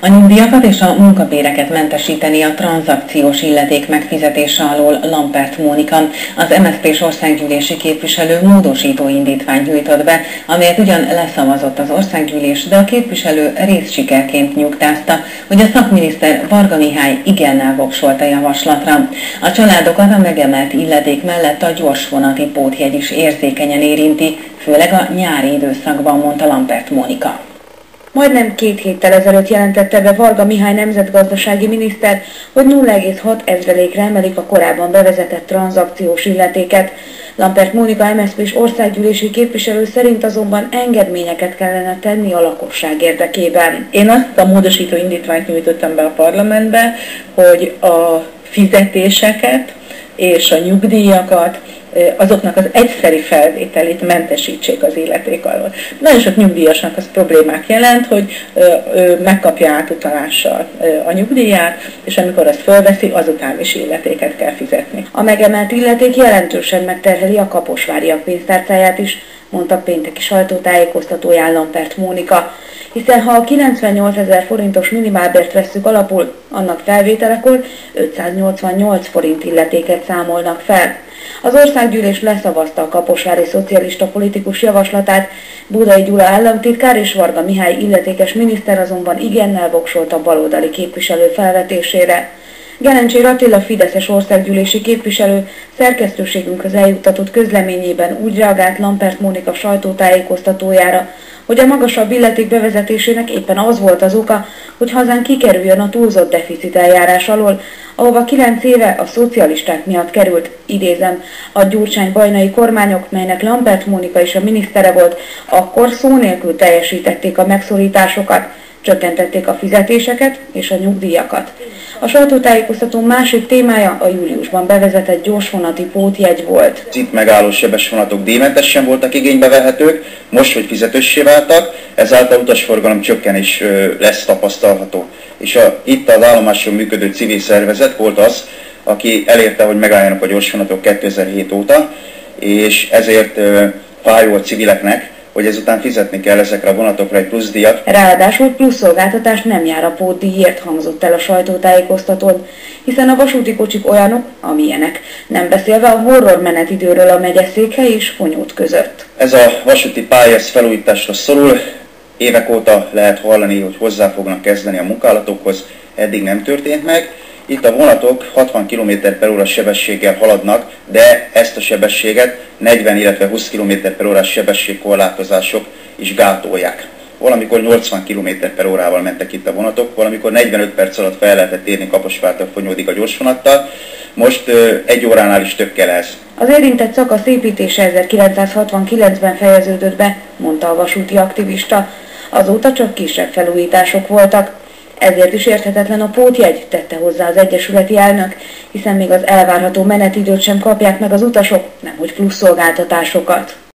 A nyugdíjakat és a munkabéreket mentesíteni a tranzakciós illeték megfizetése alól Lampert Mónika, az MSZP-s országgyűlési képviselő módosító indítványt nyújtott be, amelyet ugyan leszavazott az országgyűlés, de a képviselő részsikerként nyugtázta, hogy a szakminiszter Varga Mihály igennel voksolt a javaslatra. A családokat a megemelt illeték mellett a gyorsvonati pótjegy is érzékenyen érinti, főleg a nyári időszakban, mondta Lampert Mónika. Majdnem két héttel ezelőtt jelentette be Varga Mihály nemzetgazdasági miniszter, hogy 0,6 ezrelékre emelik a korábban bevezetett tranzakciós illetéket. Lampert Mónika MSZP és országgyűlési képviselő szerint azonban engedményeket kellene tenni a lakosság érdekében. Én azt a módosító indítványt nyújtottam be a parlamentbe, hogy a fizetéseket és a nyugdíjakat azoknak az egyszeri felvételét mentesítsék az illeték alól. Nagyon sok nyugdíjasnak az problémák jelent, hogy megkapja átutalással a nyugdíját, és amikor azt fölveszi, azután is illetéket kell fizetni. A megemelt illeték jelentősen megterheli a kaposváriak pénztárcáját is, mondta pénteki sajtótájékoztatóján Lampert Mónika, hiszen ha a 98 ezer forintos minimálbért vesszük alapul, annak felvételekor 588 forint illetéket számolnak fel. Az országgyűlés leszavazta a kaposvári szocialista politikus javaslatát, Budai Gyula államtitkár és Varga Mihály illetékes miniszter azonban igennel voksolt a baloldali képviselő felvetésére. Gelencsér Attila Fideszes országgyűlési képviselő szerkesztőségünkhöz eljuttatott közleményében úgy reagált Lampert Mónika sajtótájékoztatójára, hogy a magasabb illeték bevezetésének éppen az volt az oka, hogy hazán kikerüljön a túlzott deficit eljárás alól, ahova kilenc éve a szocialisták miatt került, idézem, a gyurcsány bajnai kormányok, melynek Lambert Mónika is a minisztere volt, akkor szó nélkül teljesítették a megszorításokat, csökkentették a fizetéseket és a nyugdíjakat. A sajtótájékoztató másik témája a júliusban bevezetett gyorsvonati pótjegy volt. Itt megálló sebes vonatok díjmentesen voltak igénybe vehetők, most, hogy fizetőssé váltak, ezáltal utasforgalom csökkenés lesz tapasztalható. És a, itt az állomáson működő civil szervezet volt az, aki elérte, hogy megálljanak a gyorsvonatok 2007 óta, és ezért fájó a civileknek, hogy ezután fizetni kell ezekre a vonatokra egy plusz díjat. Ráadásul plusz szolgáltatás nem jár a pótdíjért, hangzott el a sajtótájékoztatón, hiszen a vasúti kocsik olyanok, amilyenek, nem beszélve a horror menetidőről a megyeszékhely és Fonyót között. Ez a vasúti pályáz felújításra szorul, évek óta lehet hallani, hogy hozzá fognak kezdeni a munkálatokhoz, eddig nem történt meg, itt a vonatok 60 km per óra sebességgel haladnak, de ezt a sebességet 40, illetve 20 km per órás sebességkorlátozások is gátolják. Valamikor 80 km per órával mentek itt a vonatok, valamikor 45 perc alatt fel lehetett érni Kaposvártól Fonyódig a gyorsvonattal, most egy óránál is több kell ez. Az érintett szakasz építése 1969-ben fejeződött be, mondta a vasúti aktivista. Azóta csak kisebb felújítások voltak. Ezért is érthetetlen a pótjegy, tette hozzá az Egyesületi elnök, hiszen még az elvárható menetidőt sem kapják meg az utasok, nemhogy plusz szolgáltatásokat.